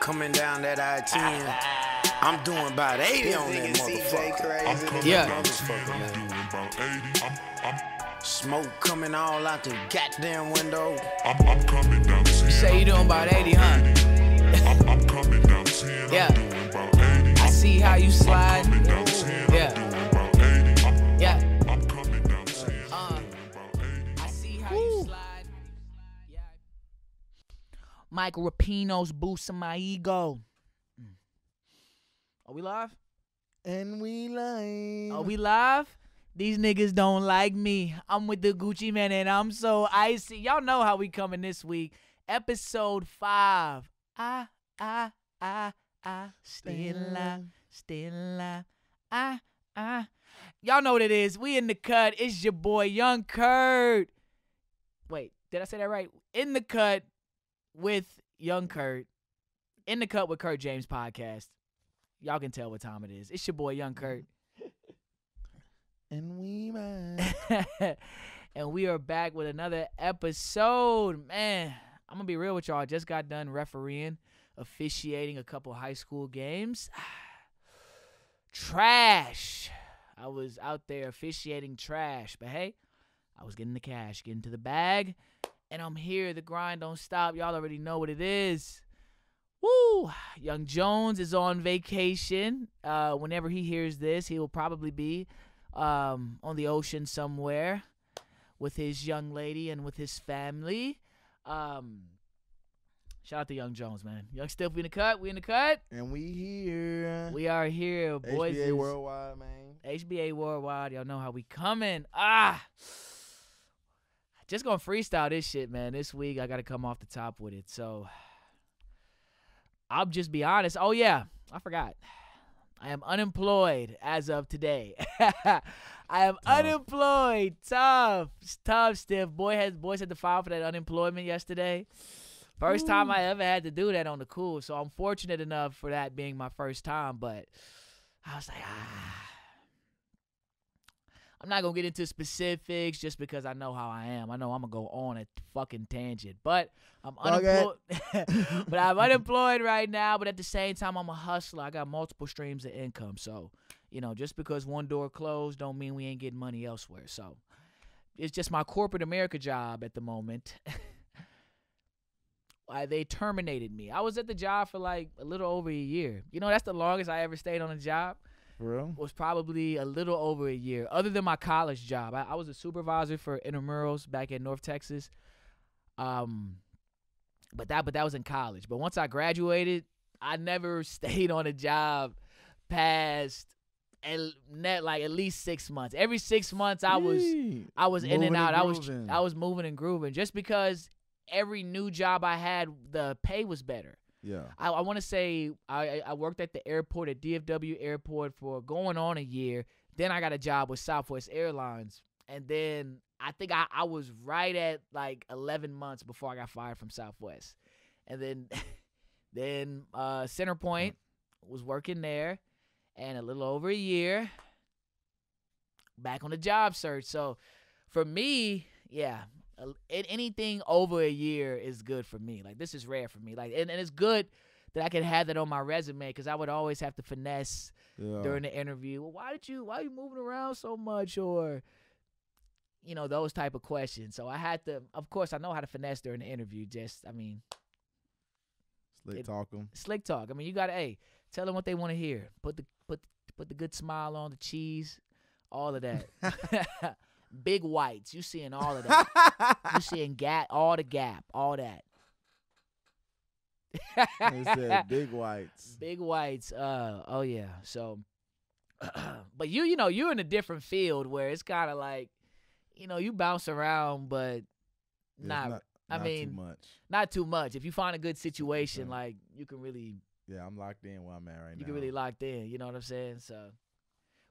Coming down that I-10. I'm doing about 80 on that motherfucker. Yeah. Motherfucker, man. Smoke coming all out the goddamn window. I'm, I'm coming down 10. You say you doing about 80, huh? I'm, I'm coming down 10. Yeah. I'm doing about 80. I see how you slide. Michael Rapino's boosting my ego. Mm. Are we live? And we live. Are we live? These niggas don't like me. I'm with the Gucci Mane and I'm so icy. Y'all know how we coming this week. Episode five. I, I, I, I, still alive, still alive. I, I. Y'all know what it is. We in the cut. It's your boy Young Curt. Wait, did I say that right? In the cut with Young Curt. In the cut with Curt James podcast. Y'all can tell what time it is. It's your boy Young mm-hmm. Curt. And we and we are back with another episode. Man, I'm gonna be real with y'all. I just got done refereeing, officiating a couple high school games. trash. I was out there officiating trash, but hey, I was getting the cash, getting to the bag, and I'm here. The grind don't stop. Y'all already know what it is. Woo! Young Jones is on vacation. Uh, whenever he hears this, he will probably be um, on the ocean somewhere with his young lady and with his family. Um, shout out to Young Jones, man. Young Stiff, we in the cut. We in the cut. and we here. We are here, boys. HBA Worldwide, man. HBA Worldwide. Y'all know how we coming. Ah. Just gonna freestyle this shit, man. This week I gotta come off the top with it. So I'll just be honest. Oh yeah, I forgot. I am unemployed as of today. I am unemployed. Tough. It's tough, stiff. Boy has boys had to file for that unemployment yesterday. First time I ever had to do that on the cool. So I'm fortunate enough for that being my first time, but I was like, ah. I'm not gonna get into specifics just because I know how I am. I know I'm gonna go on a fucking tangent, but I'm unemployed. but I'm unemployed right now. But at the same time, I'm a hustler. I got multiple streams of income. So, you know, just because one door closed, don't mean we ain't getting money elsewhere. So, it's just my corporate America job at the moment. Why they terminated me. I was at the job for like a little over a year. You know, that's the longest I ever stayed on a job For real? was probably a little over a year. Other than my college job, I, I was a supervisor for intramurals back in North Texas. Um, but that but that was in college. But once I graduated, I never stayed on a job past at net like at least six months. Every six months, I was I was in and out. I was. I was moving and grooving just because every new job I had, the pay was better. Yeah. I, I want to say I, I- worked at the airport at DFW Airport for going on a year. Then I got a job with Southwest Airlines, and then I think I, I was right at like 11 months before I got fired from Southwest, and then then uh, Centerpoint was working there, and a little over a year back on the job search. So for me, yeah, a- anything over a year is good for me. Like this is rare for me. Like and, and it's good that I can have that on my resume because I would always have to finesse Yeah. during the interview. Well, why did you? Why are you moving around so much? Or you know those type of questions. So I had to. Of course, I know how to finesse during the interview. Just I mean, Slick it- talk 'em. slick talk. I mean, you gotta hey, tell them what they want to hear. Put the put put the good smile on the cheese, all of that. Big whites, you seeing all of that. you seeing gap, all the gap, all that. They said big whites. Big whites. Uh oh yeah. So, but you you know you're in a different field where it's kind of like, you know, you bounce around, but not not, I not mean, too much. not too much. If you find a good situation, Yeah. like you can really Yeah, I'm locked in where I'm at right you now. You can really locked in. You know what I'm saying? So,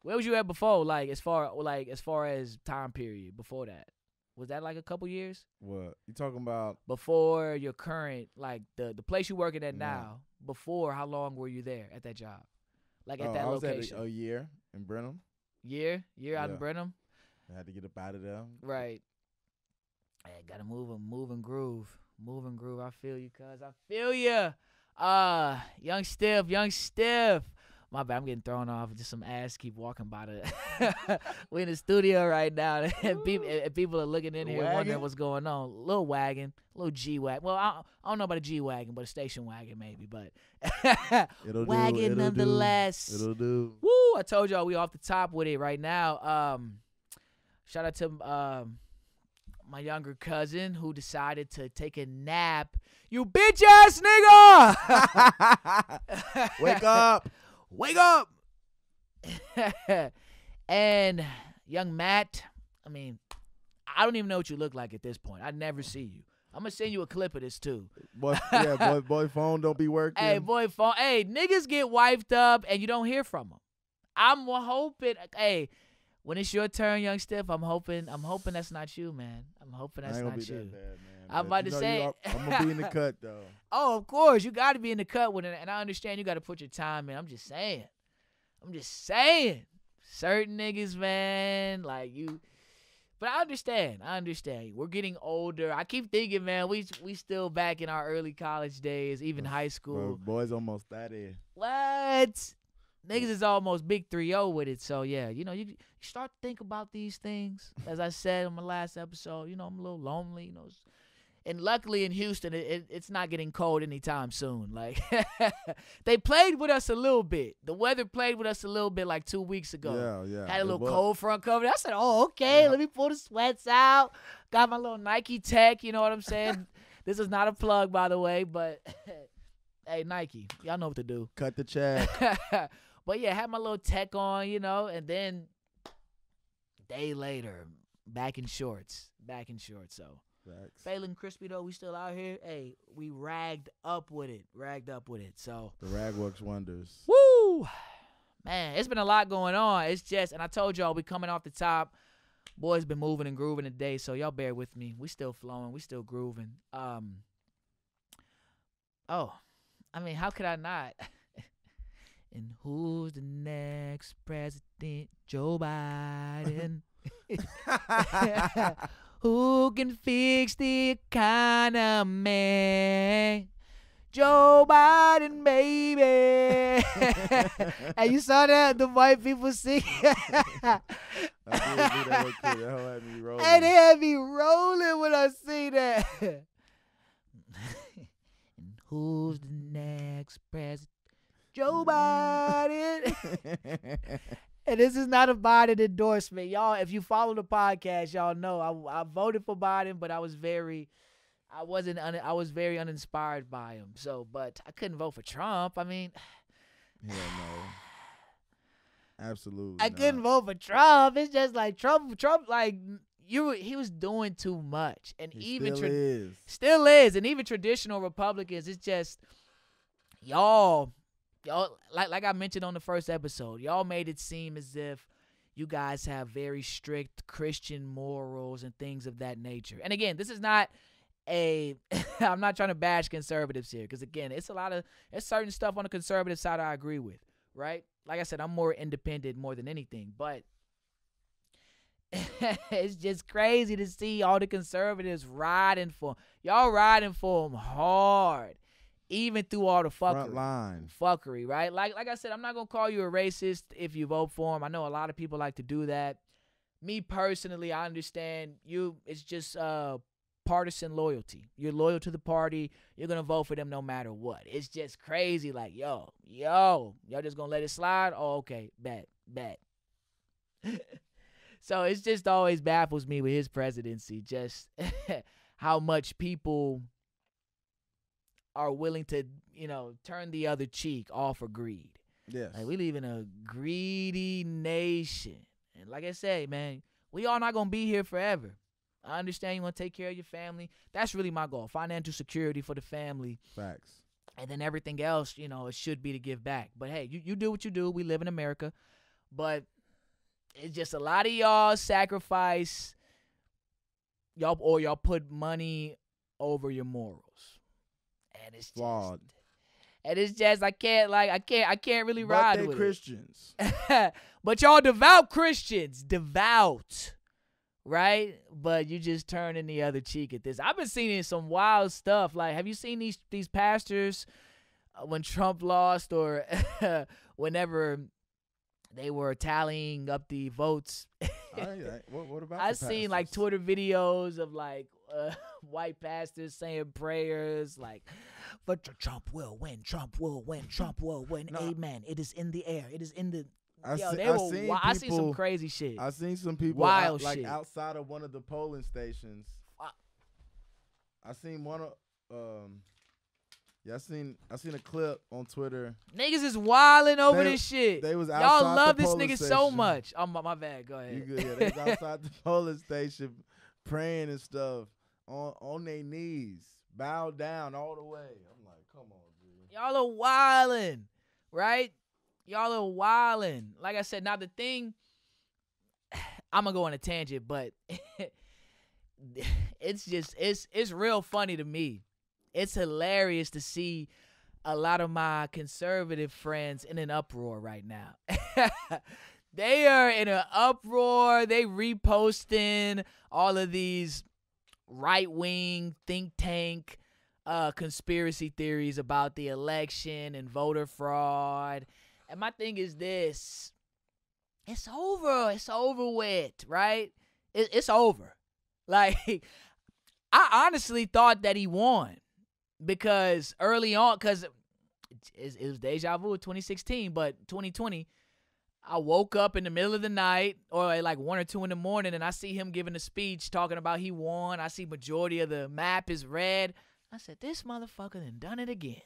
where was you at before? Like as far like as far as time period before that, was that like a couple years What you talking about? before your current like the the place you working at No. now? Before how long were you there at that job? Like at Oh, that I was location? at a, a year in Brenham. year year out in Yeah. Brenham, I had to get up out of there. right? Hey, gotta move and move and groove, move and groove. I feel you, cuz I feel you. Uh, young stiff, young stiff. My bad, I'm getting thrown off. Just some ass keep walking by the. we in the studio right now, and people, and people are looking in here Wagon? wondering what's going on. Little wagon, little G wagon. Well, I, I don't know about a G wagon, but a station wagon maybe. But It'll wagon do. It'll nonetheless. Do. It'll do. Woo! I told y'all we off the top with it right now. Um, shout out to um my younger cousin who decided to take a nap. You bitch ass nigga! Wake up. Wake up! and young Matt, I mean, I don't even know what you look like at this point. I never see you. I'm gonna send you a clip of this too. Boy, yeah, boy, boy, phone don't be working. Hey, boy, phone. Hey, niggas get wiped up and you don't hear from them. I'm hoping. Hey, when it's your turn, young Stiff, I'm hoping. I'm hoping that's not you, man. I'm hoping that's not you. that bad, man. I'm about to say- are- I'm gonna be in the cut though. Oh, of course, you got to be in the cut with it, and I understand you got to put your time in. I'm just saying. I'm just saying. Certain niggas, man, like you. But I understand. I understand. We're getting older. I keep thinking, man, we we still back in our early college days, even high Bro, school. boys almost that in. What? Niggas is almost big 3-0 with it. So yeah, you know, you, you start to think about these things. As I said in my last episode, you know, I'm a little lonely, you know. And luckily in Houston, it, it, it's not getting cold anytime soon. Like they played with us a little bit. The weather played with us a little bit like two weeks ago. Yeah, yeah. Had a little cold front cover. I said, "Oh, okay. Yeah. Let me pull the sweats out. Got my little Nike Tech. You know what I'm saying? this is not a plug, by the way, but hey, Nike, y'all know what to do. Cut the check. but yeah, had my little tech on, you know, and then day later, back in shorts, back in shorts. So Facts. failing crispy though, we still out here. Hey, we ragged up with it, ragged up with it. So The rag works wonders. woo, man, it's been a lot going on. It's just, and I told y'all we coming off the top. Boys been moving and grooving today, so y'all bear with me. We still flowing, we still grooving. Um. Oh, I mean, how could I not? and who's the next president? Joe Biden. Who can fix the economy? Joe Biden, baby. and you saw that the white people sing. I do that real. That had me rolling. and they had me rolling when I see that. and who's the next president? Joe mm. Biden. And this is not a Biden endorsement, y'all. If you follow the podcast, y'all know I, I voted for Biden, but I was very, I wasn't, un, I was very uninspired by him. So, but I couldn't vote for Trump. I mean, yeah, no. Absolutely. I not. couldn't vote for Trump. It's just like Trump, Trump, like you, he was doing too much, and He even still tra- is. still is, and even traditional Republicans, it's just y'all, y'all like like I mentioned on the first episode, y'all made it seem as if you guys have very strict Christian morals and things of that nature. And again, this is not a I'm not trying to bash conservatives here because again, it's a lot of it's certain stuff on the conservative side I agree with, right? Like I said, I'm more independent more than anything, but it's just crazy to see all the conservatives riding for y'all riding for them hard, even through all the fuckery line. fuckery, right? Like like I said, I'm not gonna call you a racist if you vote for him. I know a lot of people like to do that. Me personally, I understand you. It's just uh partisan loyalty. You're loyal to the party. You're gonna vote for them no matter what. It's just crazy. Like yo, yo, y'all just gonna let it slide? Oh, okay, bet, bet. so it's just always baffles me with his presidency, just how much people are willing to, you know, turn the other cheek all for greed. Yes. Like we live in a greedy nation. And like I say, man, we all not gonna be here forever. I understand you want to take care of your family. That's really my goal. Financial security for the family. Facts. And then everything else, you know, it should be to give back. But hey, you, you do what you do. We live in America. But it's just a lot of y'all sacrifice y'all or y'all put money over your morals. And it's just and it's just I can't like I can't I can't really But ride they with Christians. it. but y'all devout Christians, devout, right? But you just turning the other cheek at this. I've been seeing some wild stuff. Like, have you seen these these pastors uh, when Trump lost or whenever they were tallying up the votes. I, I, what, what about? I the seen like? Twitter videos of like uh, white pastors saying prayers like, "But Trump will win. Trump will win. Trump will win. No. Amen. It is in the air. It is in the." I Yo, see- they I were. seen I seen some crazy shit. I seen some people Wild out, like shit. outside of one of the polling stations. Wow. I seen one of um. Yeah, I seen I seen a clip on Twitter. Niggas is wilding over They- this shit. They was Y'all love this nigga so much. Oh my, my bad. Go ahead. You good? Yeah, they was outside the polling station, praying and stuff on on their knees, bowed down all the way. I'm like, come on, G. Y'all are wildin', right? Y'all are wildin'. Like I said, now the thing, I'm gonna go on a tangent, but it's just it's it's real funny to me. It's hilarious to see a lot of my conservative friends in an uproar right now. they are in an uproar. They reposting all of these right wing think tank uh, conspiracy theories about the election and voter fraud. And my thing is this it's over. It's over with, right? It, it's over. Like, I honestly thought that he won because early on, because it, it was deja vu 2016, but 2020. I woke up in the middle of the night or like one or two in the morning and I see him giving a speech talking about he won. I see majority of the map is red. I said, this motherfucker done done it again.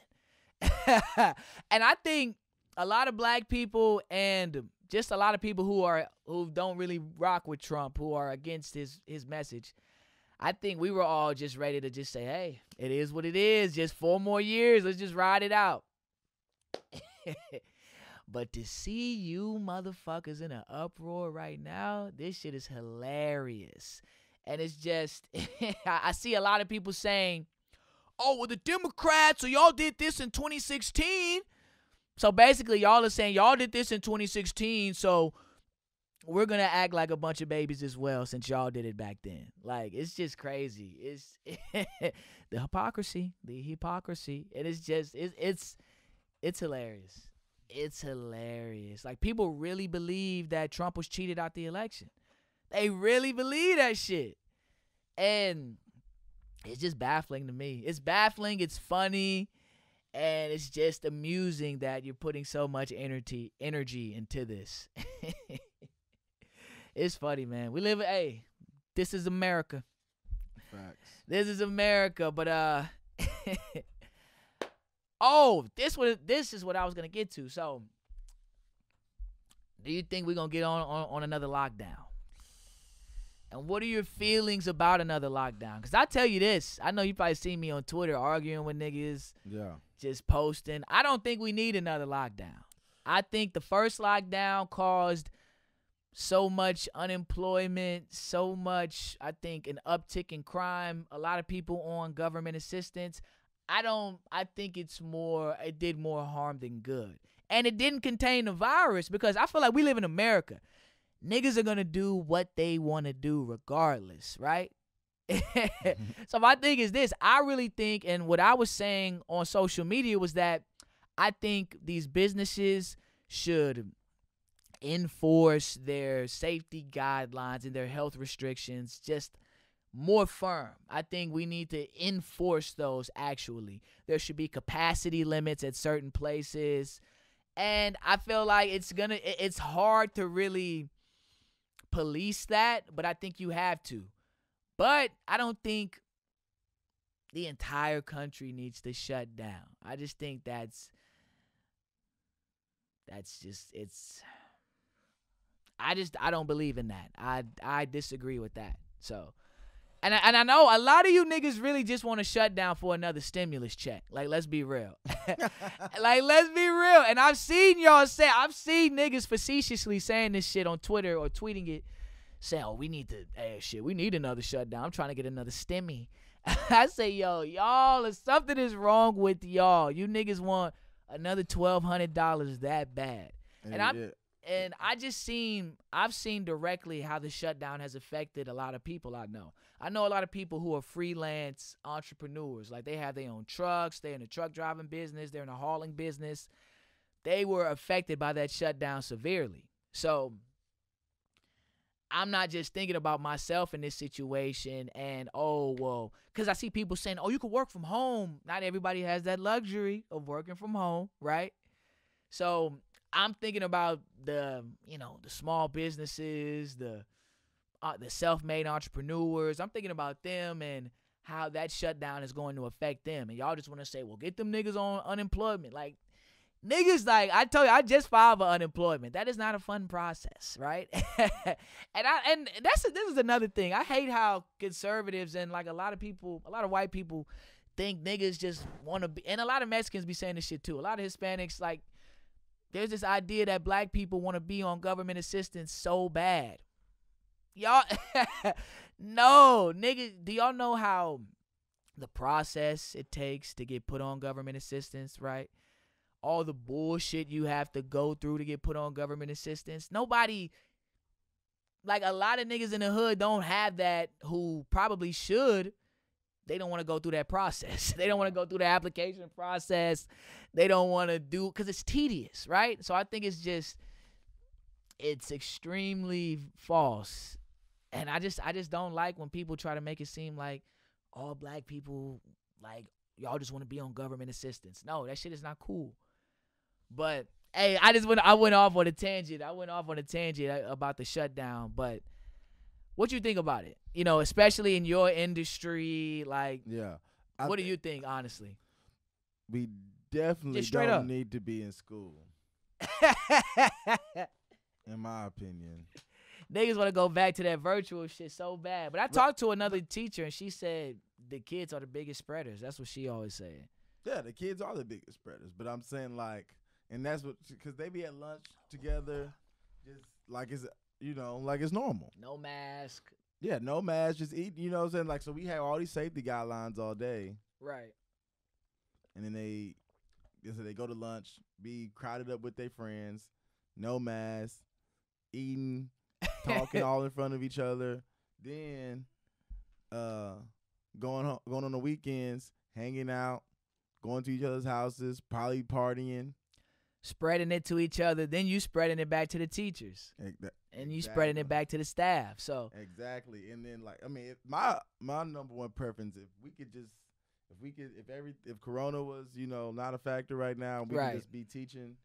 and I think a lot of black people and just a lot of people who are who don't really rock with Trump, who are against his his message. I think we were all just ready to just say, "Hey, it is what it is. Just four more years. Let's just ride it out." but to see you motherfuckers in an uproar right now, this shit is hilarious. And it's just I see a lot of people saying, "Oh, well the Democrats, so y'all did this in 2016." So basically, y'all are saying y'all did this in 2016, so we're gonna act like a bunch of babies as well since y'all did it back then. Like it's just crazy. It's the hypocrisy, the hypocrisy. and It is just it's it's it's hilarious. It's hilarious. Like people really believe that Trump was cheated out the election. They really believe that shit, and it's just baffling to me. It's baffling. It's funny and it's just amusing that you're putting so much energy energy into this. it's funny, man. We live hey, this is America. Facts. This is America, but uh Oh, this was this is what I was going to get to. So, do you think we're going to get on, on on another lockdown? And what are your feelings about another lockdown? Cuz I tell you this, I know you probably seen me on Twitter arguing with niggas Yeah. just posting. I don't think we need another lockdown. I think the first lockdown caused so much unemployment, so much, I think, an uptick in crime, a lot of people on government assistance. I don't, I think it's more, it did more harm than good. And it didn't contain the virus because I feel like we live in America. Niggas are going to do what they want to do regardless, right? Mm-hmm. so my thing is this i really think and what i was saying on social media was that i think these businesses should enforce their safety guidelines and their health restrictions just more firm i think we need to enforce those actually there should be capacity limits at certain places and i feel like it's gonna it's hard to really police that but i think you have to but I don't think the entire country needs to shut down. I just think that's that's just it's I just I don't believe in that. I I disagree with that. So and I, and I know a lot of you niggas really just want to shut down for another stimulus check. Like let's be real. like let's be real. And I've seen y'all say I've seen niggas facetiously saying this shit on Twitter or tweeting it saying, "Oh, we need to, hey, shit, we need another shutdown. I'm trying to get another stimmy." I say, "Yo, y'all, if something is wrong with y'all. You niggas want another twelve hundred dollars that bad." And yeah, I'm-. And I just seen I've seen directly how the shutdown has affected a lot of people I know. I know a lot of people who are freelance entrepreneurs. Like they have their own trucks, they're in the truck driving business, they're in the hauling business. They were affected by that shutdown severely. So I'm not just thinking about myself in this situation and oh well, because I see people saying, "Oh, you can work from home." Not everybody has that luxury of working from home, right? So I'm thinking about the you know the small businesses, the uh, the self-made entrepreneurs. I'm thinking about them and how that shutdown is going to affect them. And y'all just want to say, "Well, get them niggas on unemployment." Like niggas like I told you, I just filed for unemployment. That is not a fun process, right? and I and that's this is another thing. I hate how conservatives and like a lot of people, a lot of white people think niggas just want to be, and a lot of Mexicans be saying this shit too. A lot of Hispanics like there's this idea that black people want to be on government assistance so bad. Y'all, no, nigga, do y'all know how the process it takes to get put on government assistance, right? all the bullshit you have to go through to get put on government assistance. Nobody like a lot of niggas in the hood don't have that who probably should. They don't want to go through that process. they don't want to go through the application process. They don't want to do cuz it's tedious, right? So I think it's just it's extremely false. And I just I just don't like when people try to make it seem like all black people like y'all just want to be on government assistance. No, that shit is not cool. But hey, I just went I went off on a tangent. I went off on a tangent uh, about the shutdown, but what you think about it? You know, especially in your industry, like Yeah. I what do you think honestly? We definitely don't up. need to be in school, in my opinion. Niggas want to go back to that virtual shit so bad. But I talked to another teacher and she said the kids are the biggest spreaders. That's what she always said. Yeah, the kids are the biggest spreaders, but I'm saying like, and that's what because they be at lunch together, just like it's you know like it's normal. No mask. Yeah, no mask, just eat. You know what I'm saying? Like, so we have all these safety guidelines all day, Right. and then they, so they go to lunch, be crowded up with their friends, no mask, eating, talking all in front of each other. Then, uh, going ho- going on the weekends, hanging out, going to each other's houses, probably partying. Spreading it to each other, then you spreading it back to the teachers. Ex- that- And you spreading it back to the staff. So Exactly, and then like I mean, if my my number one preference, if we could just, if we could, if every if Corona was you know not a factor right now, and we Right. could just be teaching,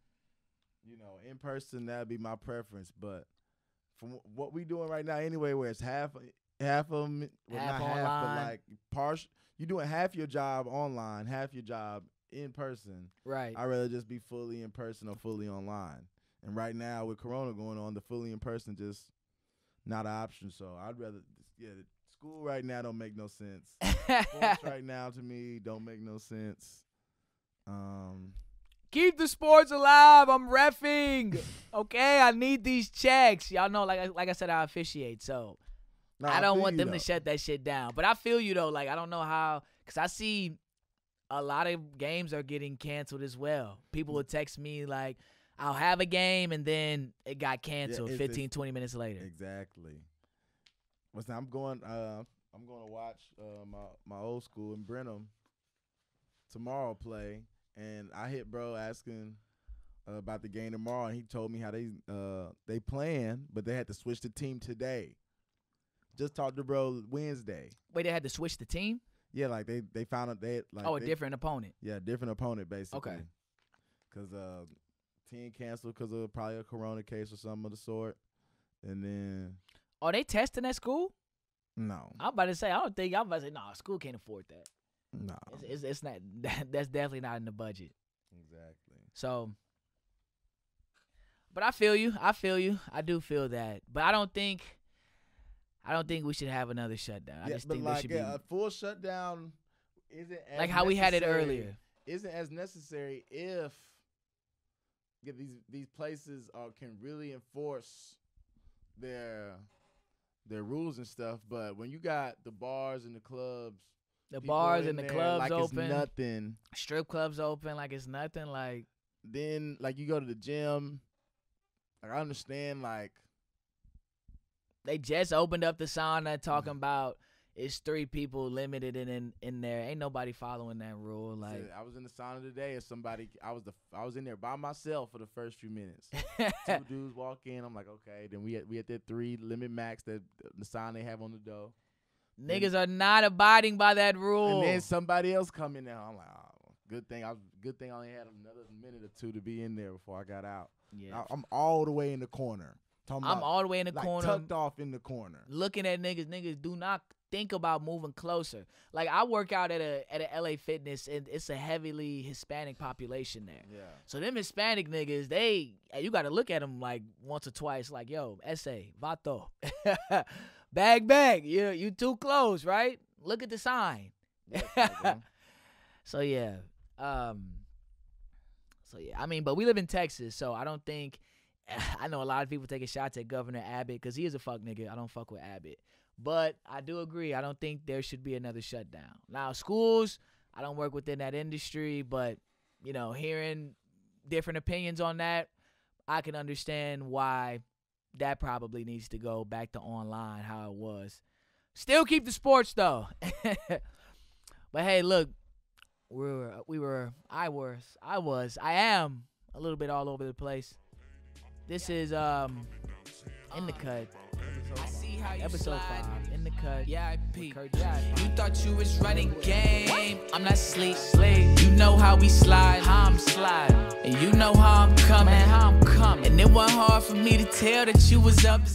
you know, in person, that'd be my preference. But from what we doing right now, anyway, where it's half half of them, well, Half not half, online. but like partial, You're doing half your job online, half your job in person. right. I'd rather just be fully in person or fully online. And right now with Corona going on, the fully in person just not an option. So I'd rather, yeah, the school right now don't make no sense. Sports right now to me don't make no sense. Um, Keep the sports alive. I'm refing. Okay, I need these checks. Y'all know, like I, like I said, I officiate, so nah, I don't feel want them though. to shut that shit down. But I feel you though. Like I don't know how, cause I see a lot of games are getting canceled as well. People will text me like, "I'll have a game," and then it got canceled it's- 15, 20 minutes later. Exactly. What's I'm going. Uh, I'm going to watch uh, my my old school in Brenham tomorrow play, and I hit bro asking uh, about the game tomorrow, and he told me how they uh they playing, but they had to switch the team today. Just talked to bro Wednesday. Wait, they had to switch the team. Yeah, like they they found out they like oh, a they- different opponent. Yeah, different opponent basically. Okay. Cause uh, team canceled because of probably a corona case or something of the sort, and then Are they testing at school? no, I'm about to say. I don't think. I'm about to say. No, school can't afford that. no, It's, it's, it's not. that, that's definitely not in the budget. exactly. So, but I feel you. I feel you. I do feel that. But I don't think. I don't think we should have another shutdown. I yeah, just but think like there should be a full shutdown isn't as like how we had it earlier. Isn't as necessary if yeah, these these places uh, can really enforce their their rules and stuff. But when you got the bars and the clubs, The bars and the there clubs like open. it's nothing. Strip clubs open like it's nothing. Like Then like you go to the gym, like I understand like They just opened up the sauna talking mm-hmm. about it's three people limited in in, in there. Ain't nobody following that rule. Like I was in the sauna today and somebody I was the I was in there by myself for the first few minutes. Two dudes walk in, I'm like, okay. Then we had we had that three limit max that the sign they have on the door. niggas are not abiding by that rule. And then somebody else come in there. I'm like, oh, good thing I was good thing I only had another minute or two to be in there before I got out. yeah. I, am all the way in the corner. Talking I'm all the way in the like, corner tucked off in the corner. looking at niggas. Niggas do not think about moving closer. Like I work out at a at a LA Fitness and it's a heavily Hispanic population there. Yeah. So them Hispanic niggas, they you got to look at them like once or twice. Like yo, essay, vato, bag bag. You you too close, right? Look at the sign. so yeah, um, so yeah. I mean, but we live in Texas, so I don't think. I know a lot of people taking shots at Governor Abbott because he is a fuck nigga. I don't fuck with Abbott, but I do agree. I don't think there should be another shutdown. Now schools, I don't work within that industry, but you know, hearing different opinions on that, I can understand why that probably needs to go back to online how it was. Still keep the sports though. but hey, look, we were we were I was I was I am a little bit all over the place. This is um in the cut. I see how you Episode slide. five. In the cut. Yeah, I peep. You thought you was running game. I'm not sleep. sleep. You know how we slide. How I'm sliding. And you know how I'm coming. Man, how I'm coming. And it wasn't hard for me to tell that you was up to